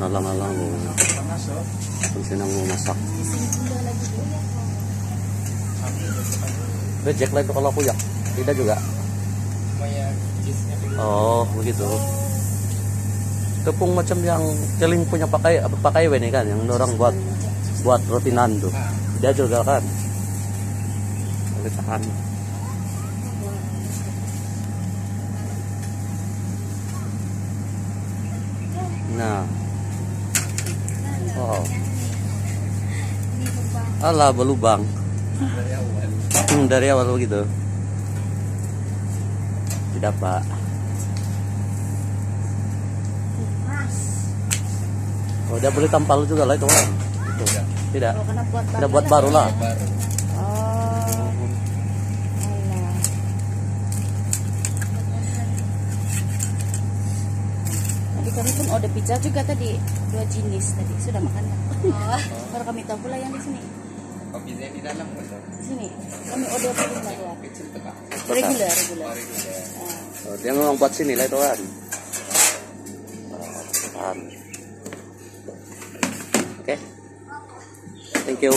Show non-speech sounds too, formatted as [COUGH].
alang-alang oh. kung sinang masak. Reject lah itu kalau kuyak. Tidak juga. Oh, begitu. Tepung macam yang celing punya pakai apa pakai ini kan yang orang buat buat roti nando. Dia juga kan. Boleh tahan. Nah. Oh. Alah, berlubang. Hmm, dari awal begitu. Tidak, Pak. Oh, dia boleh tampal juga lah itu kan. Tidak. Oh, buat Tidak buat baru lah. baru Oh, alah. Tadi kami pun order pizza juga tadi dua jenis tadi sudah makan kan? Oh. [LAUGHS] Baru kami tahu pula yang di sini. kopi di dalam betul Di sini kami order pizza dua. kecil tengah Regular, regular. kita Ah. Oh, dia memang buat sini lah itu kan. Oh. Oke. Thank you.